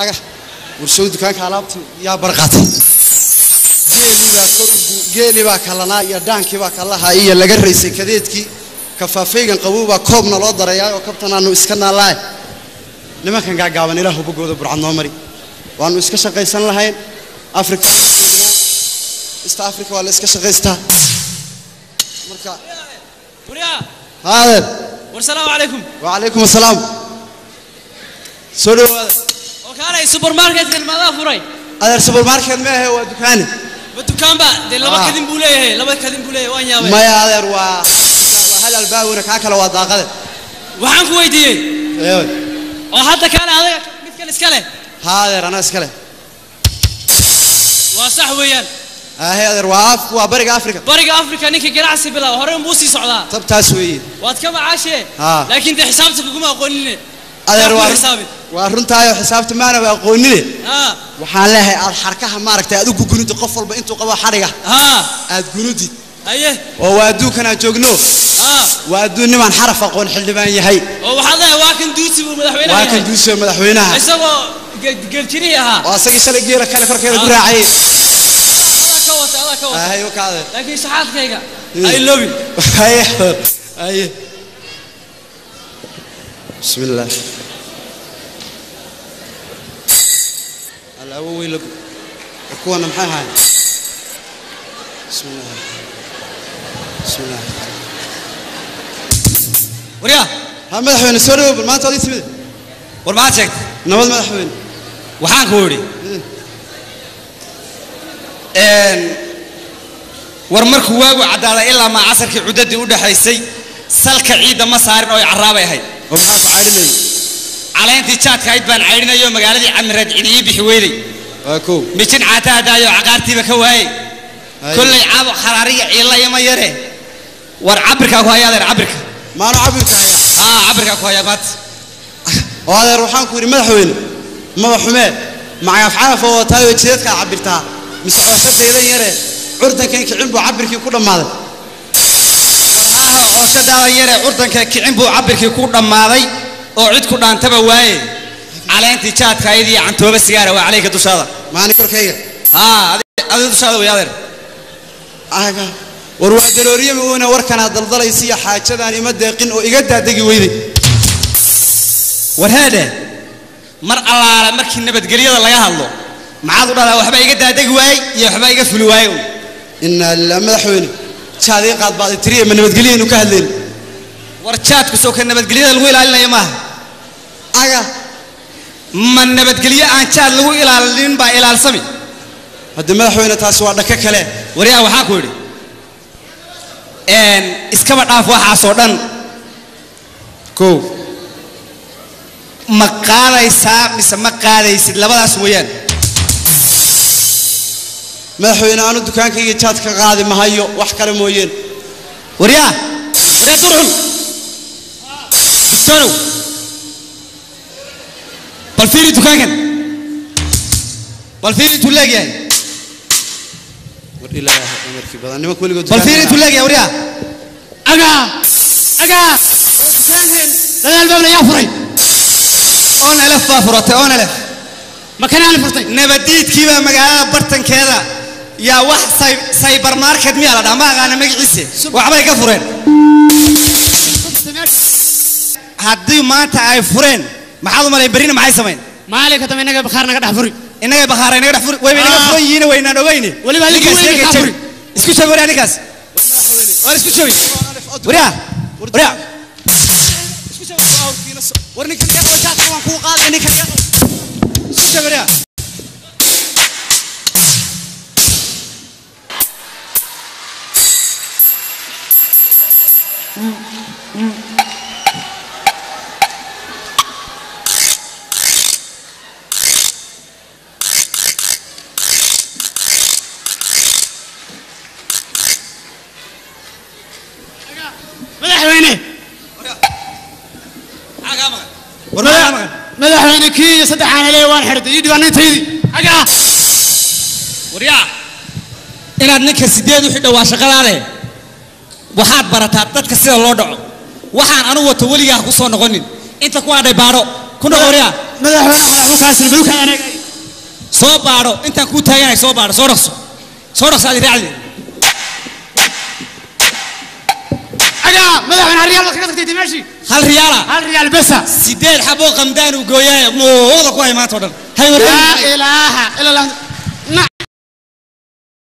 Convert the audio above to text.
aga warshow dukaanka alaabta yaa barqatay geelii baa kor u gu- geelii baa kalanaa iyo dhaankii baa kalahaa iyo laga raysay kadeedkii. Kafaafaygan qabow baa koobna loo darayaa oo kabtanaanu iska naalaay nimankan gaagaaban ilaah hubagooda burcad noo mari. Waanu iska shaqaysan lahayn. Afrika ista afrika waa la iska shaqaystaa. Marka calaykum wacalaykum assalaam soo dhawaada كاري سوبر ماركت ماذا فري هذا سوبر ماركت ما هو دكان دكان بقى ده لما كذين بوله لما كذين بوله وين ما يا هذا روا هذا الباب ورك هاك لو ضاق هذا وعن هو يدي أيوه وهذا كان هذا مثل اسكاله هذا أنا اسكاله وصح وين آه هذا روا هو برج افريقيا برج افريقيا نيكي جراسي بلا هرم بوسي صعدا طب تاسوي وات كم عاشه آه. لكن ده حسابك كما قلنا وأنتم تتحدثون عن أنهم يقولون أنهم يقولون أنهم يقولون أنهم يقولون أنهم يقولون ووادوك أنا جوجنو آه وادو نيمان حرف أقول حلبان يحي أو واكن دوسي مدحوينها واكن دوسي مدحوينها اسا جل جل bismi illaah alawowey kuwana maxay ahaay waryaa ha madaxweyne soo dhawow maanta adii timid. War maxaad sheegtay? Nabad madaxweyne. Waxaan ku idhi hmm. war markuu waagu caddaaday ilaa maa casarkii cuddadii u dhaxaysay salka ciidda ma saarin oo caraabay ahayd. علينا تشات خايب بن عيرنا يوم مقالة دي عم رد إني بحويلي أكو مشين عتا دا يو عقارتي بكوهاي كل عب خراري إلا يوم يره ور عبرك هوايا در عبرك ما نو عبرك هوايا آه عبرك هوايا بات وهذا روحان كوري ملحوين ما بحمد مع يفعل فهو تاوي تشيت كعبرتها مش عشان سيدا يره عرضا كان كعبو عبرك يكون ماذا warhaaha cooshadaada yare curdanka kicin buu cabirkii ku dhammaaday oo cid ku dhaantaba waaye calayntii jaadka ayadii cantooba sigaara waa calayka dushaada أنا كركيga haa adi- adiga dushaada way adeer war waa darooriye uuna warkana daldalaysiya xaajadaan ima deeqin oo iga daadegi weyday war heedhe mar allaale markii nabadgelyada laga hadlo maxaad u dhadaa waxba iga daadegi waayey iyo waxba iga fuli waayey inaa lilah madaxweyne jaadii qaad baadi tiriya ma nabadgelyaynu ka hadlayno war jaadku soo ka nabadgelyada lagu ilaalinayo maaha? Aga. Ma nabadgelyo aan jaad lagu ilaalinin baa ilaalsami? Haddii madaxweyne taasi waa dhaka kale. Waryaa waxaa ku idhi een, iskaba dhaaf waxaasoo dhan. Kow. Ma qaadaysaa mise ma qaadaysid labadaas weeyaan madaxweyne aanu dukaankayga jaad ka qaadi mahayo wax kale mooyeen waryaa waryaa durxun dugtoonow bal fiiri dukaankan bal fiiri intuu leegyahay war ilaahay amarkii badan nimanka weligood bal fiiri intuu leegyahay waryaa agaa agaa dadaal baabla yaa furay oon elef baa furatay oon elef ma kanaan furtay nabadiidkii baa magaalada bartankeeda يا واح سايبر ماركت ميالا دا ما غانا مقعيسي وعبا يكفرين هادو ما تا اي فرين ما حاضو مالي برين ما عايزمين مالي كتا مينك بخارنا قد حفري إنك بخارنا قد حفري ويبي نك فرين يين وين؟ أنا ويني؟ ولي بها لك وين يكفري اسكو شوي. وريا نكاس وريا اسكو شوي. وريا. وريا. اسكو شوي. وريا. وريا inaad ninka sideed u xidha waa shaqadaade waxaad barataa dadka sida loo dhaco waxaan anu wato weligaa ku soo noqonin inta ku hadhay baadho ku noqo waryaa madaxweyne waxu kaasina malukaan anaga soo baadho intaan kuu taaganahay soo baadho soo dhaqso soo dhaqso aad raacdi agaa madaxweyne hal riyaal baad kaga tagtay dimeeshii hal riyaala hal riyaal besa sideed xaboo qamdaan uu gooyaay muuqda ku hay maanta oo dhan hay laa ilaaha ila allah